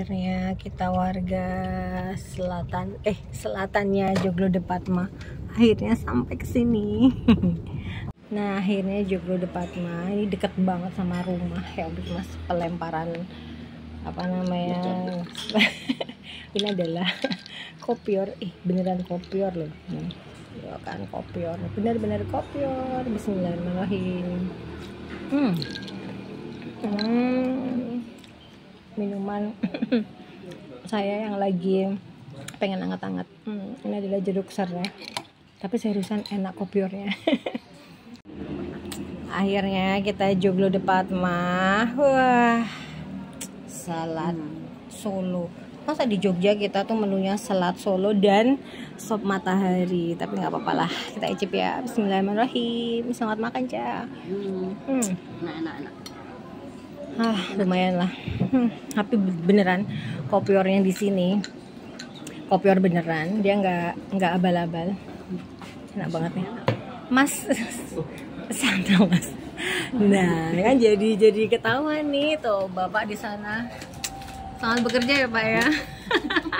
akhirnya kita warga selatan eh selatannya Joglo Depatma akhirnya sampai ke sini nah akhirnya Joglo Depatma ini deket banget sama rumah ya mas pelemparan apa namanya ini adalah kopior eh beneran kopior loh nih ya kan kopior bener-bener kopior Bismillahirrahmanirrahim hmm. Hmm. Minuman saya yang lagi pengen anget-anget. Hmm. ini adalah jeruk serai tapi seriusan enak kopiornya. Akhirnya kita joglo depat mah. Wah salad solo. Masa di Jogja kita tuh menunya salad solo dan sop matahari. Tapi nggak apa-apa lah. Kita icip ya. Bismillahirrahmanirrahim. Selamat makan cak. Hmm. hmm. Ah lumayan lah. Hmm. tapi beneran kopiornya di sini kopior beneran dia nggak nggak abal-abal. Enak banget nih mas santai mas. Nah kan jadi jadi ketahuan nih tuh bapak di sana. Sangat bekerja ya pak ya.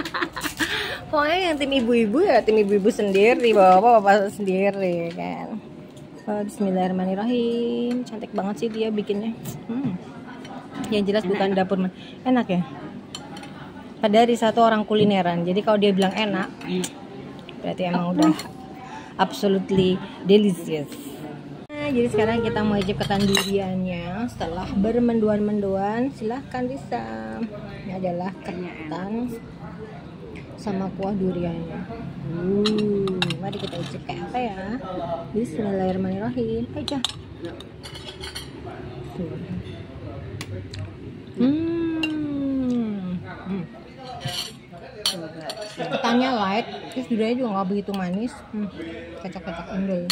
Pokoknya yang tim ibu-ibu ya tim ibu-ibu sendiri bapak bapak sendiri kan. Bismillahirrahmanirrahim. Cantik banget sih dia bikinnya. Hmm. Yang jelas bukan dapur men- enak ya? Pada hari satu orang kulineran jadi kalau dia bilang enak berarti emang udah absolutely delicious. Nah, jadi sekarang kita mau icip ketan duriannya setelah bermenduan-menduan silahkan bisa ini adalah ketan sama kuah duriannya. Uh, mari kita icip kayak apa ya? Bismillahirrahmanirrahim. Aja hmm. hmm. ketannya light terus duriannya juga nggak begitu manis hmm. kecok-kecok endul